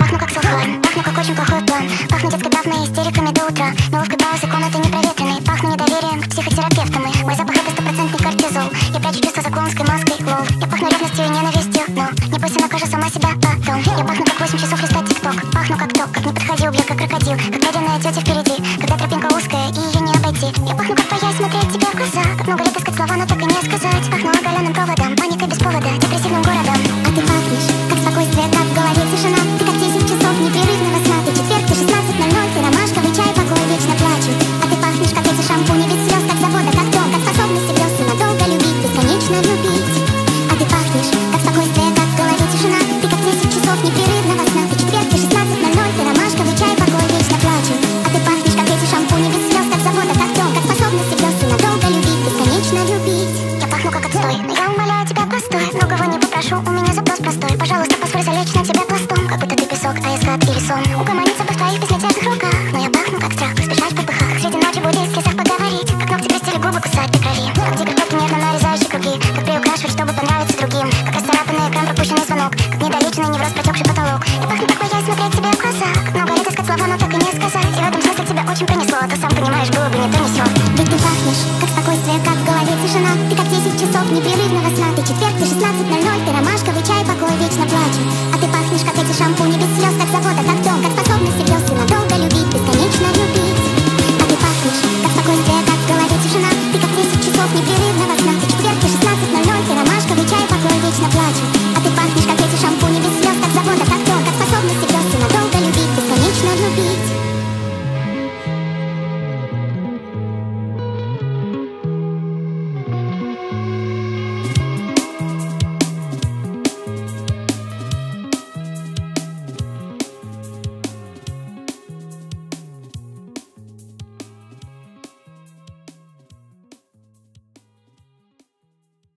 пахну как сухарь Пахну как очень плохой план Пахну детской давной истериками до утра Но улыбаюсь, закон комнаты непроветренный Пахну недоверием к психотерапевтам и Мой запах это стопроцентный кортизол. Я прячу чувство за клоунской маской, лол Я пахну ревностью и ненавистью, но Не пусть она кажет сама себя потом Я пахну как 8 часов листать тикток. Пахну как ток, как не подходи, убью, как крокодил. Как медленная тетя впереди, когда тропинка узкая и ее не обойти. Я пахну как боясь смотреть тебе в глаза. Как много лет искать слова, но так и не сказать. Пахну оголенным проводом. как отстой я умоляю тебя простой Многого не попрошу, у меня запрос простой. Пожалуйста, позволь залечь на тебя пластом Как будто ты песок, а я сад или сон. Угомониться бы в твоих безлететых руках Но я пахну, как страх, поспешать в попыхах. Среди ночи будет в слезах поговорить Как ногти крестили губы, кусать до крови. Как тигр кто-то нежно нарезающий круги Как приукрашивать, чтобы понравиться другим. Как расцарапанный экран, пропущенный звонок Как недолеченный невроз, протекший потолок. Я пахну, как я, смотреть тебе в глаза. Но много отыскать слова, но так и не сказать. И в этом смысле тебя очень принесло а Ты сам понимаешь, было бы не то, не сё. Ведь ты пахнешь, как спокойствие, как голова тишина Ты как десять часов непрерывного сна Ты четверг